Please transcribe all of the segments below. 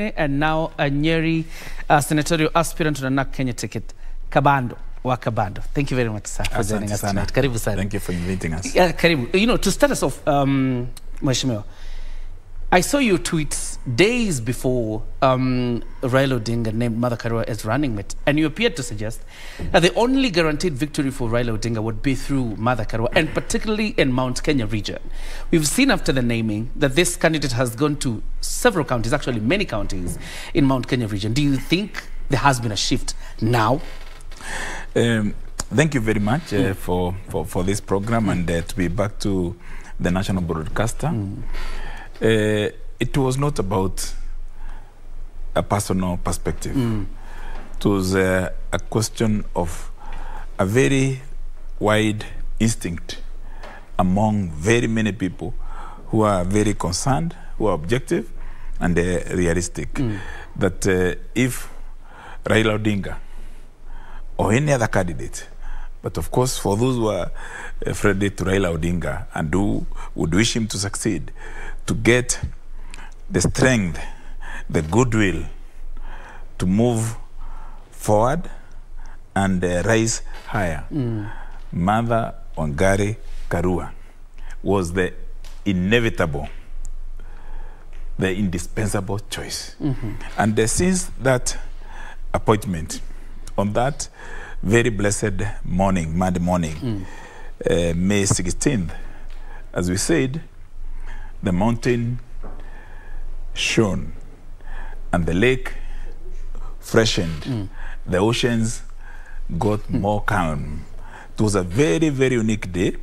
and now a Nyeri uh, senatorial aspirant to the NARC Kenya ticket, Kabando wa Kabando. Thank you very much, sir, for joining us tonight. Karibu sana. Thank you for inviting us. Yeah, karibu. You know, to start us off, um, Mheshimiwa, I saw your tweets days before um, Raila Odinga named Martha Karua as running mate, and you appeared to suggest that the only guaranteed victory for Raila Odinga would be through Martha Karua, and particularly in Mount Kenya region. We've seen after the naming that this candidate has gone to several counties, actually many counties in Mount Kenya region. Do you think there has been a shift now? Um, thank you very much uh, for, for, for this program and uh, to be back to the national broadcaster. Uh, it was not about a personal perspective. It was uh, a question of a very wide instinct among very many people who are very concerned, who are objective and uh, realistic. That uh, if Raila Odinga or any other candidate. But of course, for those who are afraid to Raila Odinga and who would wish him to succeed, to get the strength, the goodwill to move forward and uh, rise higher. Mm. Mother Wangari Karua was the inevitable, the indispensable choice. Mm -hmm. And uh, since that appointment, on that very blessed morning, Monday morning, mm. uh, May 16th, as we said, the mountain shone and the lake freshened. Mm. The oceans got mm. more calm. It was a very, very unique day.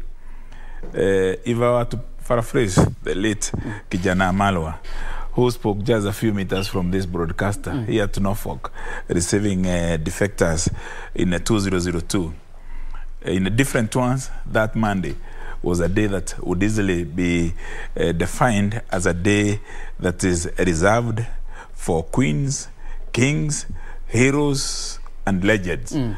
Uh, if I were to paraphrase the late Kijana Amalwa, who spoke just a few meters from this broadcaster mm. here to Norfolk, receiving uh, defectors in a 2002. In a different ones, that Monday was a day that would easily be uh, defined as a day that is reserved for queens, kings, heroes, and legends. And